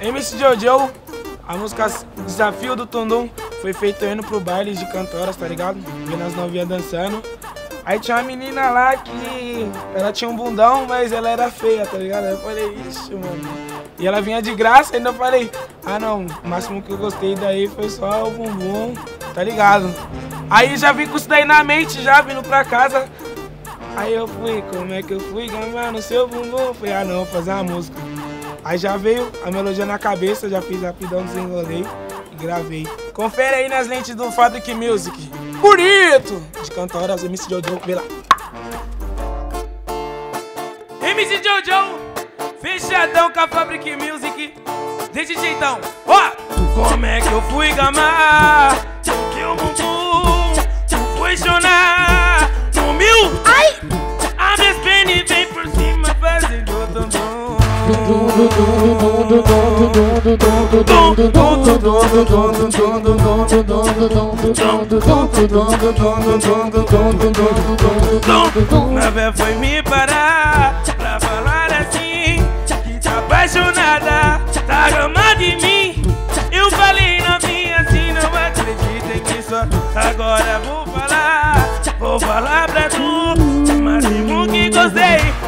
MC Jojo, a música Desafio do Tundum foi feita indo pro baile de cantoras, tá ligado? Vendo as novinhas dançando. Aí tinha uma menina lá que ela tinha um bundão, mas ela era feia, tá ligado? Eu falei, ixi, mano. E ela vinha de graça, ainda eu falei, ah não, o máximo que eu gostei daí foi só o bumbum, tá ligado? Aí já vim com isso daí na mente, já vindo pra casa. Aí eu fui, como é que eu fui gamar seu bumbum? Falei, ah não, fazer uma música. Aí já veio a melodia na cabeça, já fiz rapidão, desenrolei e gravei. Confere aí nas lentes do Fabric Music. Bonito! De cantoras, MC Jojo, vê lá. MC Jojo, fechadão com a Fabric Music. Desse jeitão, ó! Como é que eu fui gamar? Véia foi me parar pra falar assim Que tá apaixonada, tá gamada de mim. Eu falei novinha assim, não acredita nisso Agora vou falar, vou falar pra tu. Mas que gostei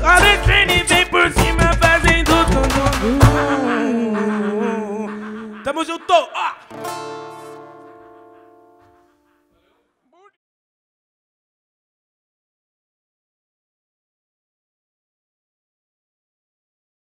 Tamo junto! Ó!